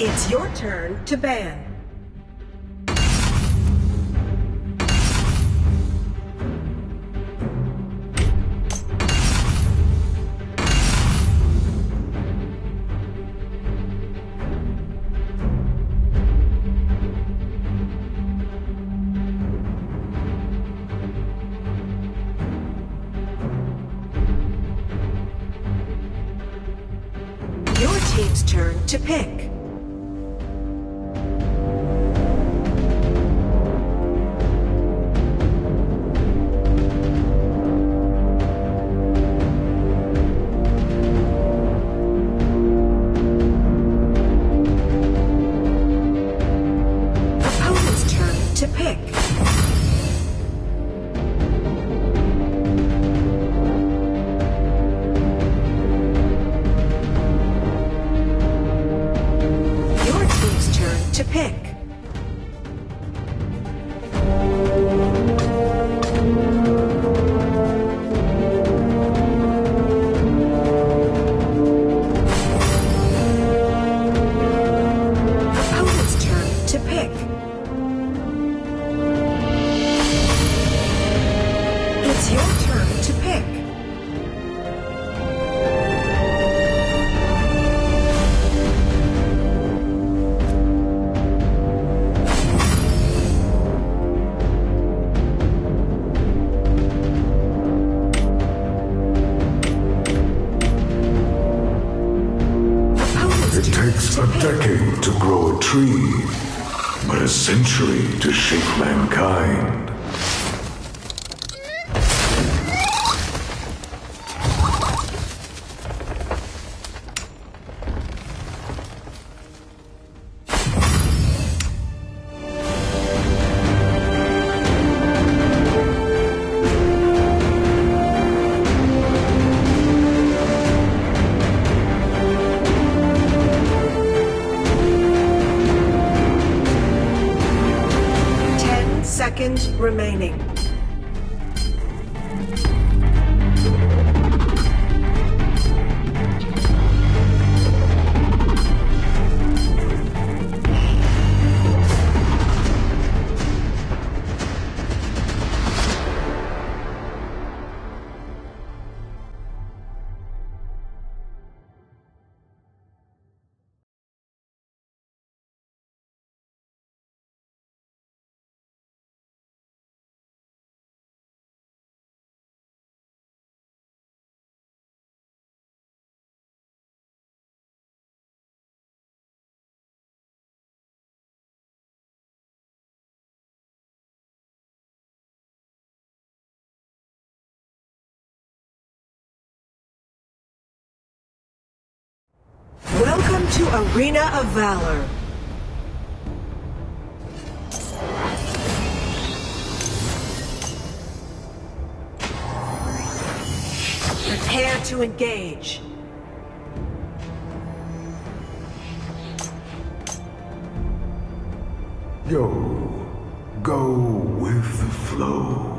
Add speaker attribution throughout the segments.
Speaker 1: It's your turn to ban.
Speaker 2: tree, but a century to shape mankind.
Speaker 1: remaining. Welcome to Arena of Valor. Prepare to engage.
Speaker 2: Yo, go with the flow.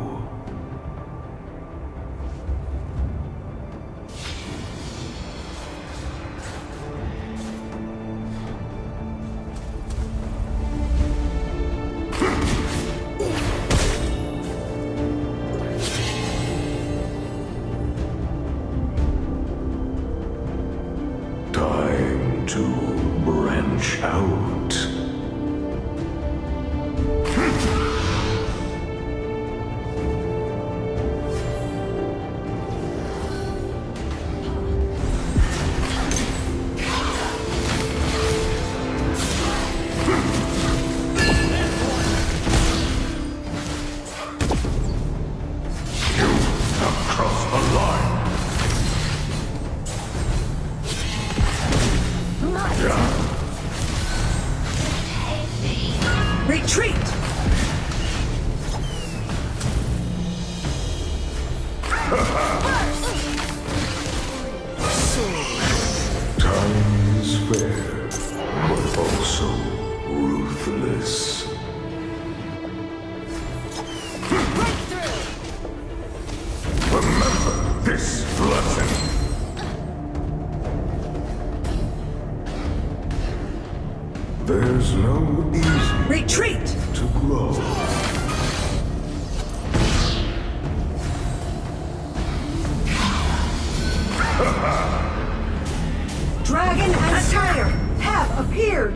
Speaker 2: No easy
Speaker 1: Retreat!
Speaker 2: to grow.
Speaker 1: Dragon and Slayer have appeared!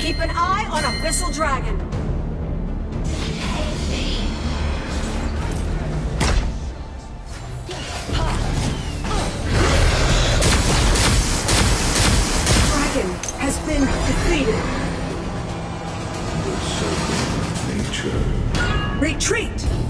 Speaker 1: Keep an eye on a Dragon. Dragon has been defeated.
Speaker 2: The nature.
Speaker 1: Retreat!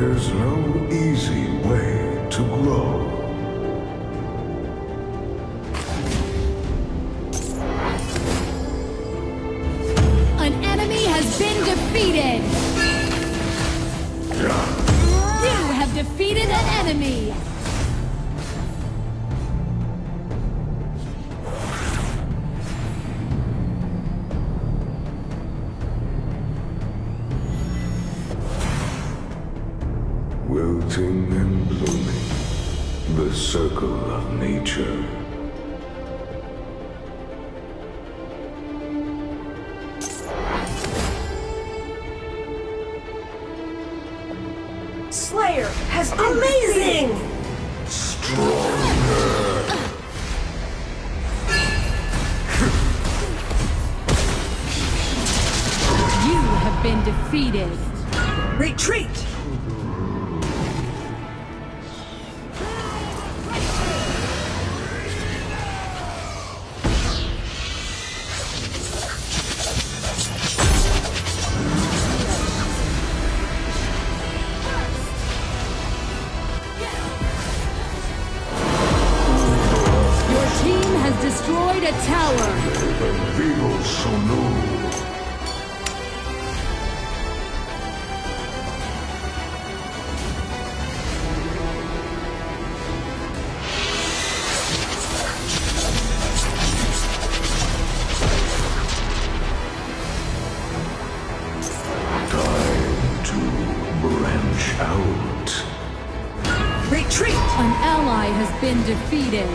Speaker 2: There's no easy Wilting and blooming. The circle of nature.
Speaker 1: Slayer has Amazing!
Speaker 3: You have been defeated.
Speaker 1: Retreat!
Speaker 3: Defeated.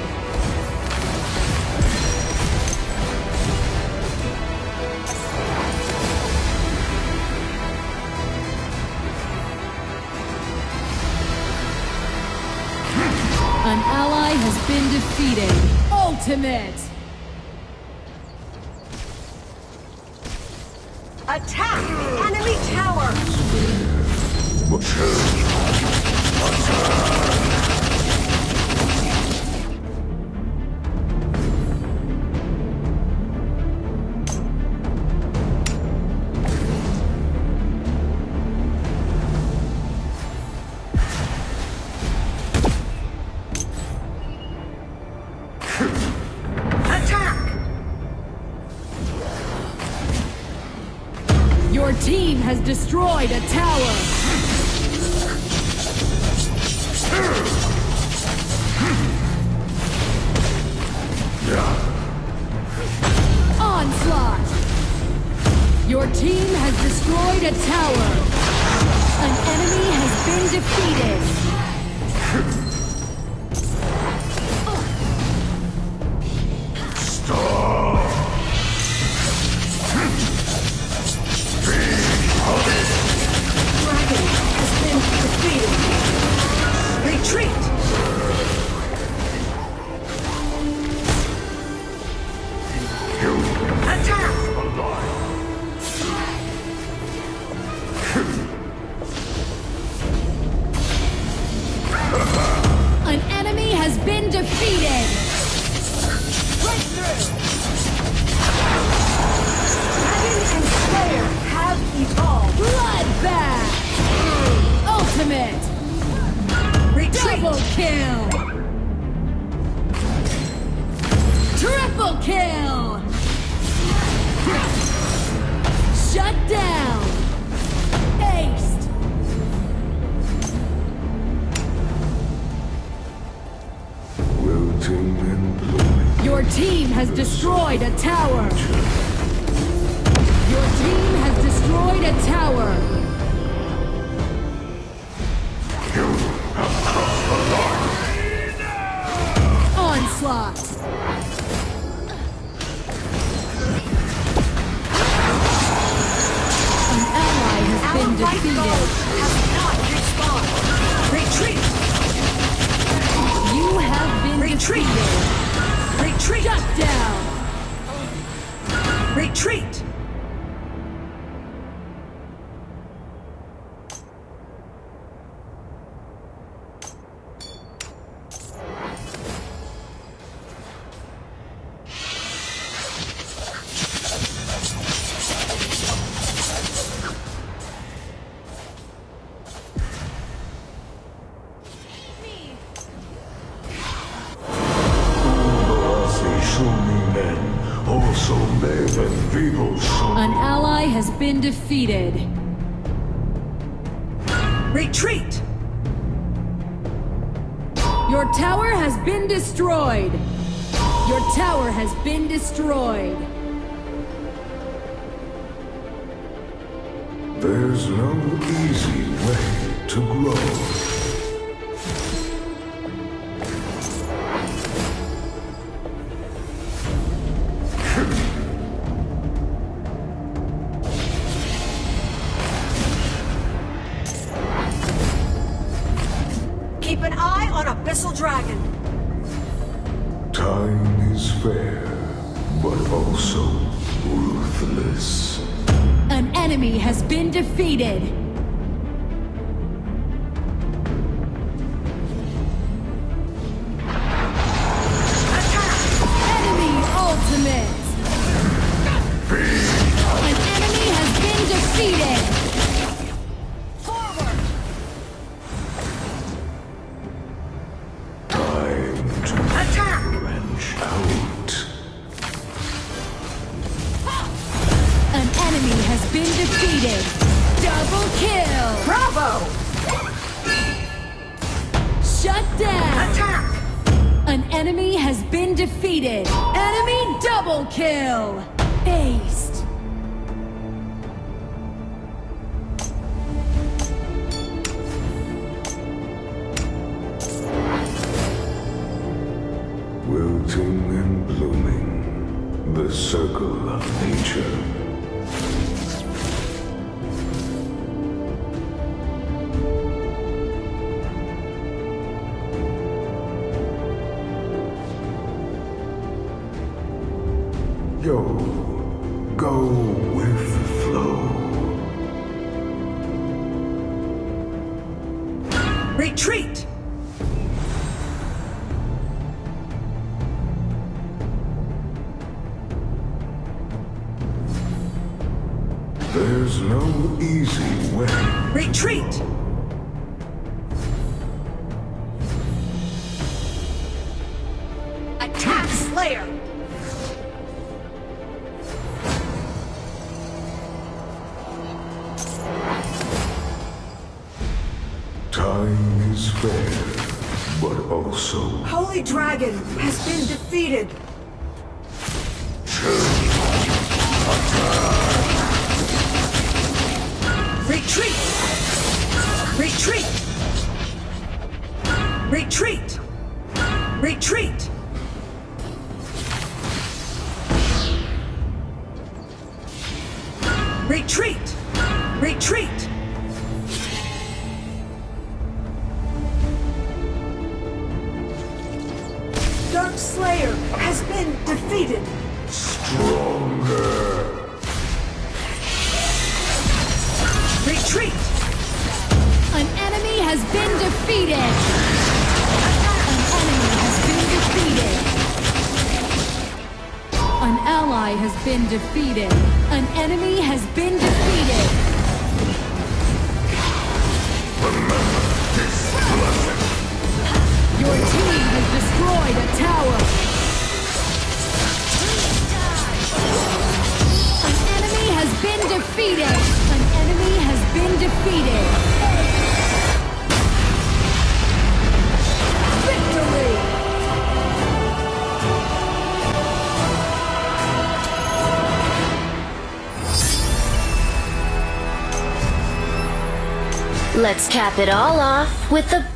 Speaker 3: An ally has been defeated. Ultimate!
Speaker 1: Attack the enemy tower!
Speaker 3: Your team has destroyed a tower. Onslaught! Your team has destroyed a tower. An enemy has been defeated. Destroyed a tower! Your team has destroyed a tower! Been defeated.
Speaker 1: Retreat!
Speaker 3: Your tower has been destroyed. Your tower has been destroyed.
Speaker 2: There's no easy way to grow.
Speaker 1: Eye on Abyssal Dragon.
Speaker 2: Time is fair, but also ruthless.
Speaker 3: An enemy has been defeated. Defeated. Enemy double kill. Aced.
Speaker 2: Wilting and blooming, the circle of nature. There's no easy way.
Speaker 1: Retreat! Attack Slayer!
Speaker 2: Time is fair, but also...
Speaker 1: Holy Dragon has been defeated! Defeated!
Speaker 3: An enemy has been defeated! An ally has been defeated! An enemy has been defeated! Your team has destroyed a tower! An enemy has been defeated! An enemy has been defeated!
Speaker 4: Let's cap it all off with the